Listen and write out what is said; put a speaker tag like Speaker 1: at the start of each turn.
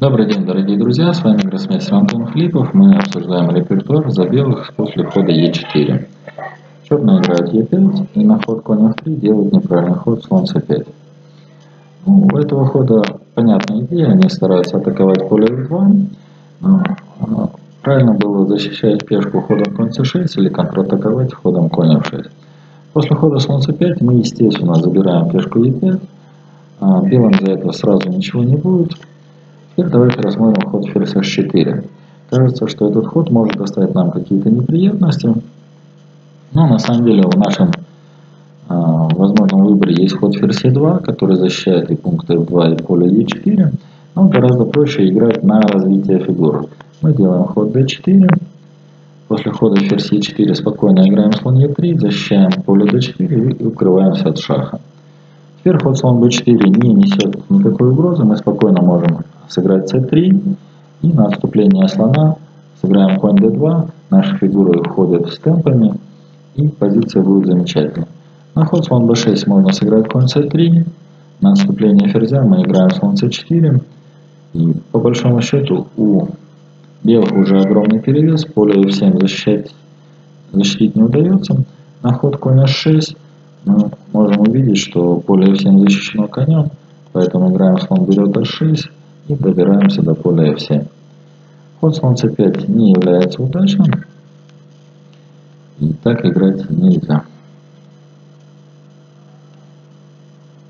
Speaker 1: Добрый день, дорогие друзья, с вами гроссмейстер Антон Флипов. Мы обсуждаем репертуар за белых после хода Е4. Черные играют Е5 и на ход конь F3 делают неправильный ход слон C5. Ну, у этого хода понятная идея, они стараются атаковать поле F2. Но а, правильно было защищать пешку ходом конь C6 или контратаковать ходом конь F6. После хода слон C5 мы, естественно, забираем пешку E5. А, белым за это сразу ничего не будет. Теперь давайте рассмотрим ход ферзь h4. Кажется, что этот ход может доставить нам какие-то неприятности. Но на самом деле в нашем э, возможном выборе есть ход ферзь e2, который защищает и пункты f2 и поле e4. Но гораздо проще играть на развитие фигур. Мы делаем ход d4. После хода ферзь e4 спокойно играем слон e3, защищаем поле d4 и укрываемся от шаха. Теперь ход слон b4 не несет никакой угрозы, мы спокойно можем сыграть c3 и на отступление слона сыграем конь d2, наши фигуры входят с темпами и позиция будет замечательной. На ход слон b6 можно сыграть конь c3, на отступление ферзя мы играем слон c4 и по большому счету у белых уже огромный перевес, поле f7 защищать, защитить не удается. На ход конь h6 мы можем увидеть, что поле f7 защищено конем, поэтому играем слон берет h6 и добираемся до поля f7. Ход слон c5 не является удачным, и так играть нельзя.